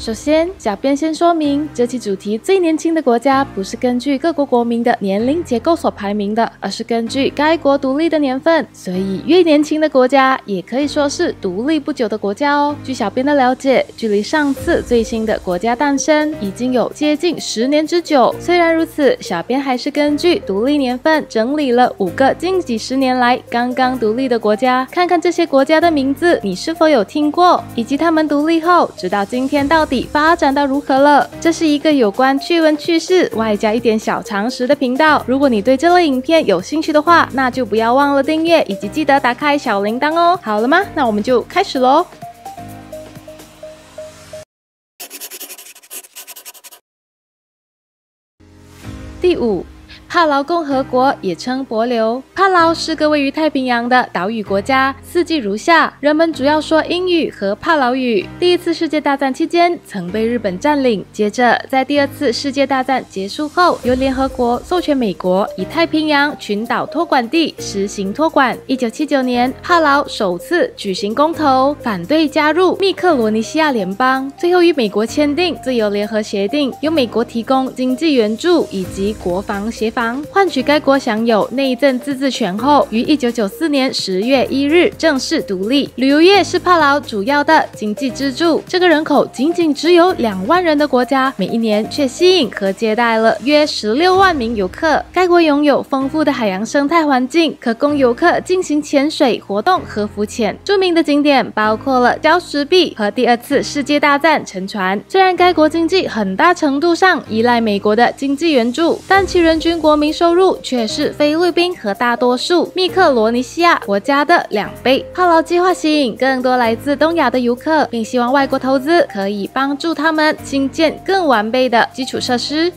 首先，小编先说明，这期主题最年轻的国家不是根据各国国民的年龄结构所排名的，而是根据该国独立的年份。所以，越年轻的国家也可以说是独立不久的国家哦。据小编的了解，距离上次最新的国家诞生已经有接近十年之久。虽然如此，小编还是根据独立年份整理了五个近几十年来刚刚独立的国家，看看这些国家的名字你是否有听过，以及他们独立后直到今天到。底发展到如何了？这是一个有关趣闻趣事外加一点小常识的频道。如果你对这类影片有兴趣的话，那就不要忘了订阅以及记得打开小铃铛哦。好了吗？那我们就开始喽。第五。帕劳共和国也称帛琉。帕劳是个位于太平洋的岛屿国家，四季如夏，人们主要说英语和帕劳语。第一次世界大战期间曾被日本占领，接着在第二次世界大战结束后，由联合国授权美国以太平洋群岛托管地实行托管。一九七九年，帕劳首次举行公投，反对加入密克罗尼西亚联邦，最后与美国签订自由联合协定，由美国提供经济援助以及国防协防。换取该国享有内政自治权后，于一九九四年十月一日正式独立。旅游业是帕劳主要的经济支柱。这个人口仅仅只有两万人的国家，每一年却吸引和接待了约十六万名游客。该国拥有丰富的海洋生态环境，可供游客进行潜水活动和浮潜。著名的景点包括了礁石壁和第二次世界大战沉船。虽然该国经济很大程度上依赖美国的经济援助，但其人均国国民收入却是菲律宾和大多数密克罗尼西亚国家的两倍。帕劳计划吸引更多来自东亚的游客，并希望外国投资可以帮助他们兴建更完备的基础设施。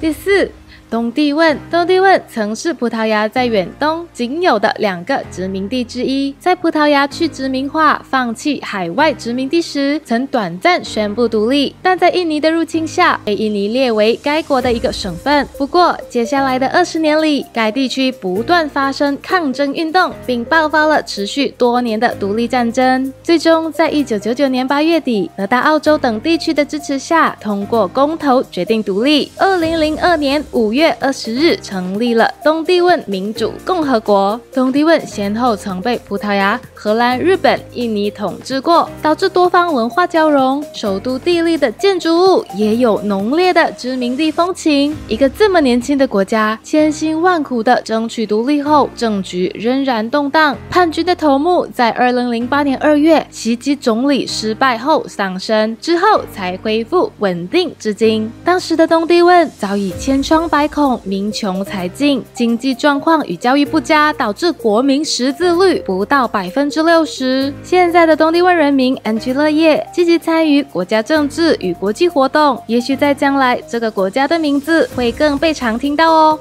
第四。东帝汶，东帝汶曾是葡萄牙在远东仅有的两个殖民地之一。在葡萄牙去殖民化、放弃海外殖民地时，曾短暂宣布独立，但在印尼的入侵下，被印尼列为该国的一个省份。不过，接下来的二十年里，该地区不断发生抗争运动，并爆发了持续多年的独立战争。最终，在一九九九年八月底，得到澳洲等地区的支持下，通过公投决定独立。二零零二年五月。月二十日成立了东帝汶民主共和国。东帝汶先后曾被葡萄牙、荷兰、日本、印尼统治过，导致多方文化交融。首都地利的建筑物也有浓烈的殖民地风情。一个这么年轻的国家，千辛万苦的争取独立后，政局仍然动荡。叛军的头目在二零零八年二月袭击总理失败后丧生，之后才恢复稳定至今。当时的东帝汶早已千疮百。孔控民穷财尽，经济状况与教育不佳，导致国民识字率不到百分之六十。现在的东帝汶人民安居乐业，积极参与国家政治与国际活动，也许在将来，这个国家的名字会更被常听到哦。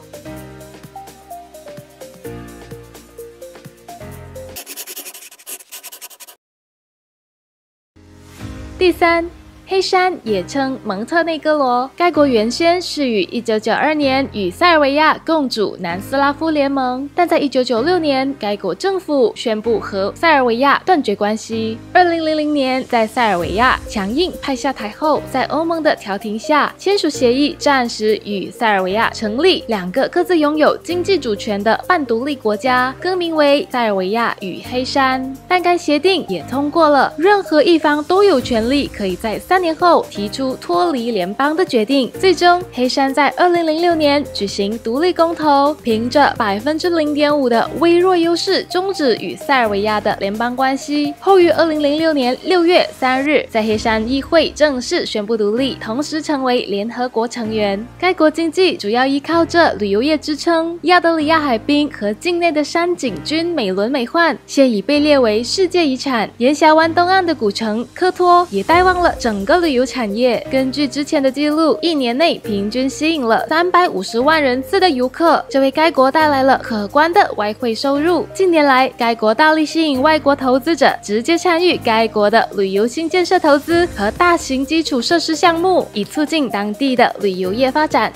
第三。黑山也称蒙特内哥罗，该国原先是于1992年与塞尔维亚共组南斯拉夫联盟，但在1996年，该国政府宣布和塞尔维亚断绝关系。2000年，在塞尔维亚强硬派下台后，在欧盟的调停下签署协议，暂时与塞尔维亚成立两个各自拥有经济主权的半独立国家，更名为塞尔维亚与黑山。但该协定也通过了，任何一方都有权利可以在。三年后提出脱离联邦的决定，最终黑山在二零零六年举行独立公投，凭着百分之零点五的微弱优势终止与塞尔维亚的联邦关系。后于二零零六年六月三日在黑山议会正式宣布独立，同时成为联合国成员。该国经济主要依靠着旅游业支撑，亚得里亚海滨和境内的山景均美轮美奂，现已被列为世界遗产。沿峡湾东岸的古城科托也带旺了整。整个旅游产业。根据之前的记录，一年内平均吸引了三百五十万人次的游客，这为该国带来了可观的外汇收入。近年来，该国大力吸引外国投资者直接参与该国的旅游新建设投资和大型基础设施项目，以促进当地的旅游业发展。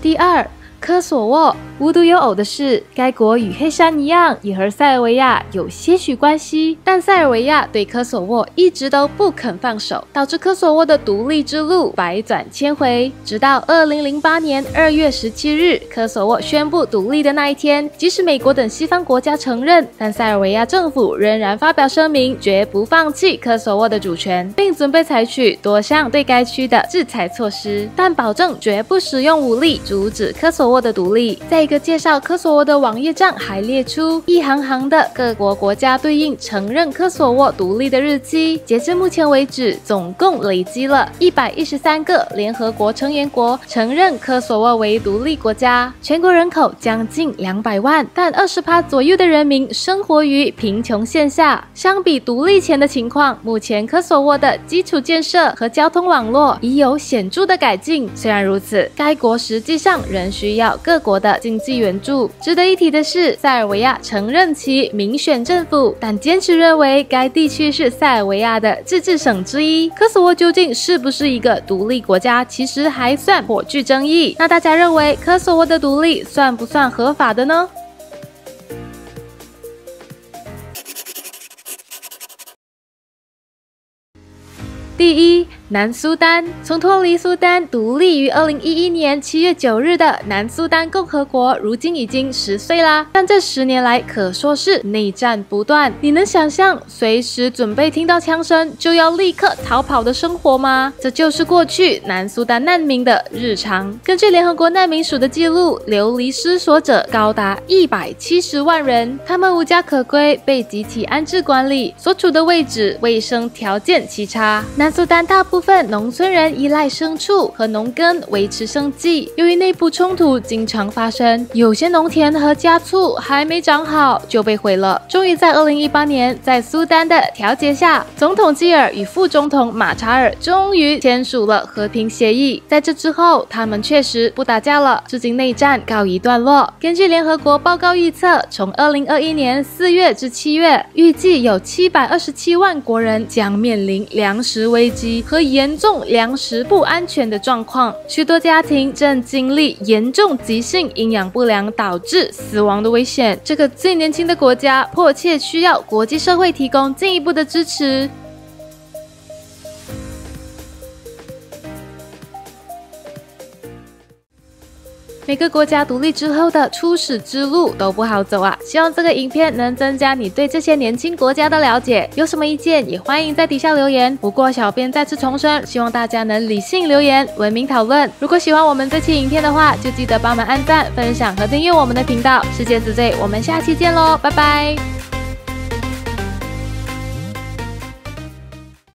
第二，科索沃无独有偶的是，该国与黑山一样，也和塞尔维亚有些许关系。但塞尔维亚对科索沃一直都不肯放手，导致科索沃的独立之路百转千回。直到二零零八年二月十七日，科索沃宣布独立的那一天，即使美国等西方国家承认，但塞尔维亚政府仍然发表声明，绝不放弃科索沃的主权，并准备采取多项对该区的制裁措施，但保证绝不使用武力阻止科索。沃的独立，在一个介绍科索沃的网页上还列出一行行的各国国家对应承认科索沃独立的日期。截至目前为止，总共累积了一百一十三个联合国成员国承认科索沃为独立国家，全国人口将近两百万，但二十趴左右的人民生活于贫穷线下。相比独立前的情况，目前科索沃的基础建设和交通网络已有显著的改进。虽然如此，该国实际上仍需要。各国的经济援助。值得一提的是，塞尔维亚承认其民选政府，但坚持认为该地区是塞尔维亚的自治省之一。科索沃究竟是不是一个独立国家，其实还算颇具争议。那大家认为科索沃的独立算不算合法的呢？第一。南苏丹从脱离苏丹独立于二零一一年七月九日的南苏丹共和国，如今已经十岁啦。但这十年来可说是内战不断。你能想象随时准备听到枪声就要立刻逃跑的生活吗？这就是过去南苏丹难民的日常。根据联合国难民署的记录，流离失所者高达一百七十万人，他们无家可归，被集体安置管理，所处的位置、卫生条件极差。南苏丹大部分农村人依赖牲畜和农耕维持生计，由于内部冲突经常发生，有些农田和家畜还没长好就被毁了。终于在二零一八年，在苏丹的调解下，总统基尔与副总统马查尔终于签署了和平协议。在这之后，他们确实不打架了，至今内战告一段落。根据联合国报告预测，从二零二一年四月至七月，预计有七百二十七万国人将面临粮食危机和。严重粮食不安全的状况，许多家庭正经历严重急性营养不良导致死亡的危险。这个最年轻的国家迫切需要国际社会提供进一步的支持。每个国家独立之后的初始之路都不好走啊！希望这个影片能增加你对这些年轻国家的了解。有什么意见也欢迎在底下留言。不过小编再次重申，希望大家能理性留言，文明讨论。如果喜欢我们这期影片的话，就记得帮忙按赞、分享和订阅我们的频道。世界之最，我们下期见喽，拜拜。